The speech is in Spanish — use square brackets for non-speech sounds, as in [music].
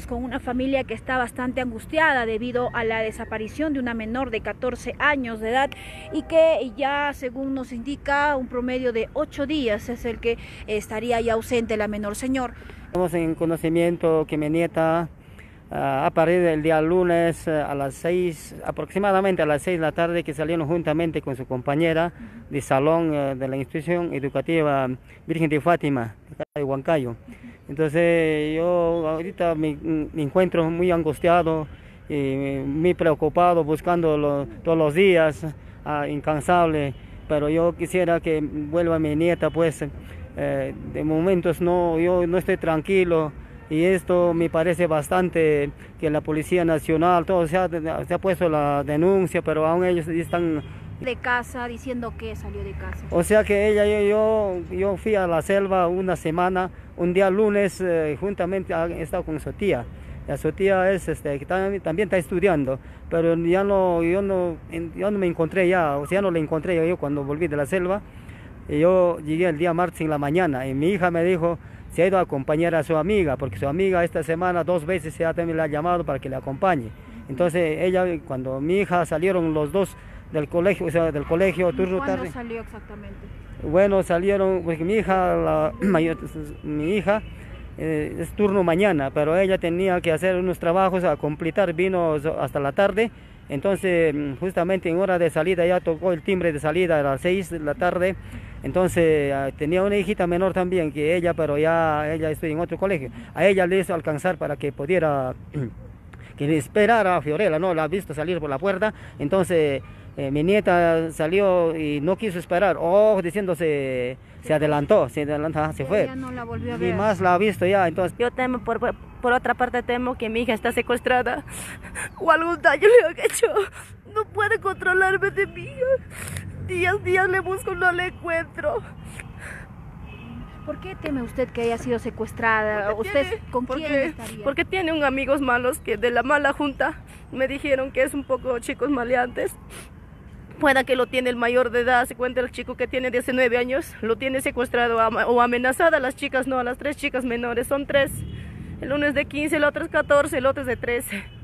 estamos con una familia que está bastante angustiada debido a la desaparición de una menor de 14 años de edad y que ya, según nos indica, un promedio de 8 días es el que estaría ya ausente la menor. Señor. Estamos en conocimiento que mi nieta uh, a partir del día lunes uh, a las 6, aproximadamente a las 6 de la tarde, que salieron juntamente con su compañera uh -huh. de salón uh, de la institución educativa Virgen de Fátima, de Huancayo. Entonces yo ahorita me, encuentro muy angustiado y muy preocupado, buscando lo, todos los días, incansable, pero yo quisiera que vuelva mi nieta, pues eh, de momentos no, yo no estoy tranquilo. Y esto me parece bastante que la Policía Nacional, todo se se ha puesto la denuncia, pero aún ellos están de casa diciendo que salió de casa. O sea que ella, yo, yo, yo fui a la selva una semana, un día lunes, eh, juntamente he estado con su tía. Ya su tía es, este, que también, está estudiando, pero ya no, yo no, yo no me encontré ya, o sea, no le encontré yo cuando volví de la selva. Y yo llegué el día martes en la mañana y mi hija me dijo, se ha ido a acompañar a su amiga, porque su amiga esta semana dos veces se ha también la ha llamado para que le acompañe. Entonces ella, cuando mi hija salieron los dos del colegio, o sea, del colegio turno ¿Cuándo tarde. salió exactamente? Bueno, salieron, porque mi hija, la [clears throat] mi hija, eh, es turno mañana, pero ella tenía que hacer unos trabajos a completar, vino hasta la tarde, entonces justamente en hora de salida ya tocó el timbre de salida a las 6 de la tarde, entonces tenía una hijita menor también que ella, pero ya ella estoy en otro colegio, a ella le hizo alcanzar para que pudiera [clears throat] que le esperara a Fiorella, no la ha visto salir por la puerta, entonces eh, mi nieta salió y no quiso esperar, oh, diciéndose, se adelantó, se adelantó, se fue. Ella no la volvió a ver. Y más la ha visto ya, entonces. Yo temo, por, por otra parte temo que mi hija está secuestrada o algún daño le han hecho. No puede controlarme de mí. Días, días le busco, no le encuentro. ¿Por qué teme usted que haya sido secuestrada? Porque ¿Usted tiene, con porque, quién estaría? Porque tiene un amigos malos que de la mala junta me dijeron que es un poco chicos maleantes. Pueda que lo tiene el mayor de edad, se cuenta el chico que tiene 19 años, lo tiene secuestrado o amenazada, las chicas no, a las tres chicas menores, son tres. El uno es de 15, el otro es 14, el otro es de 13.